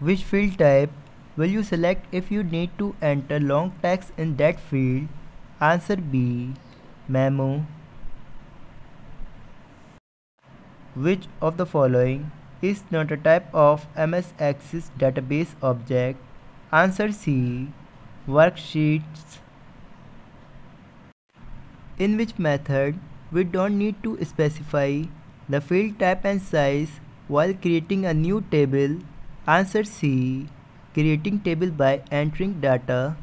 Which field type will you select if you need to enter long text in that field? Answer B. Memo. Which of the following is not a type of MS Access database object? Answer C. Worksheets. In which method we don't need to specify the field type and size while creating a new table? Answer C. Creating table by entering data.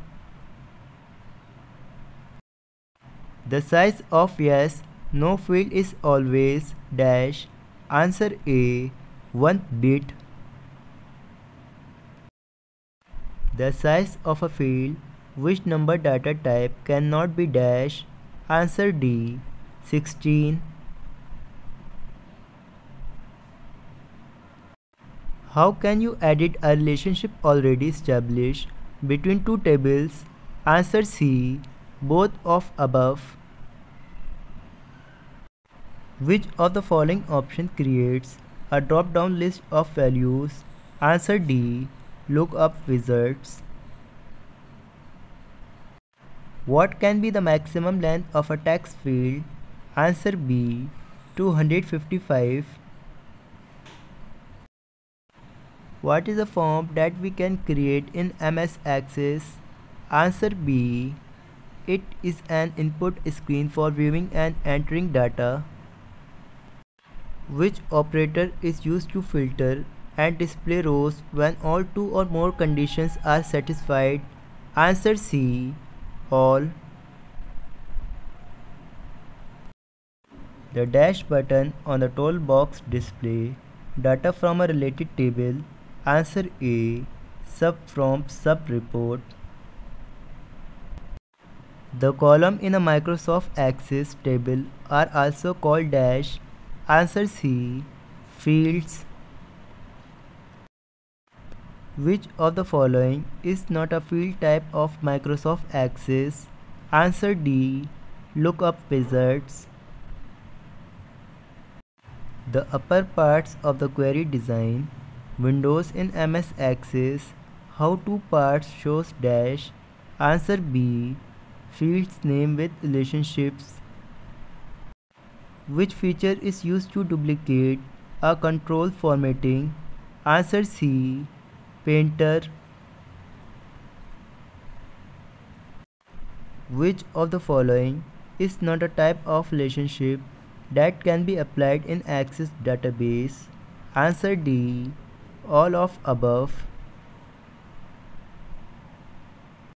The size of yes, no field is always dash. Answer A. 1 bit. The size of a field which number data type cannot be dash. Answer D. 16. How can you edit a relationship already established between two tables? Answer C. Both of above. Which of the following option creates a drop-down list of values? Answer D. Lookup wizards. What can be the maximum length of a text field? Answer B. 255. What is a form that we can create in MS Access? Answer B. It is an input screen for viewing and entering data. Which operator is used to filter and display rows when all two or more conditions are satisfied? Answer C. All. The dash button on the toolbox display data from a related table Answer A. Subform sub report. The column in a Microsoft Access table are also called dash. Answer C. Fields. Which of the following is not a field type of Microsoft Access? Answer D. Lookup wizards. The upper parts of the query design Windows in MS Access How to parts shows dash Answer B Fields name with relationships. Which feature is used to duplicate a control formatting? Answer C Painter. Which of the following is not a type of relationship that can be applied in Access database? Answer D all of above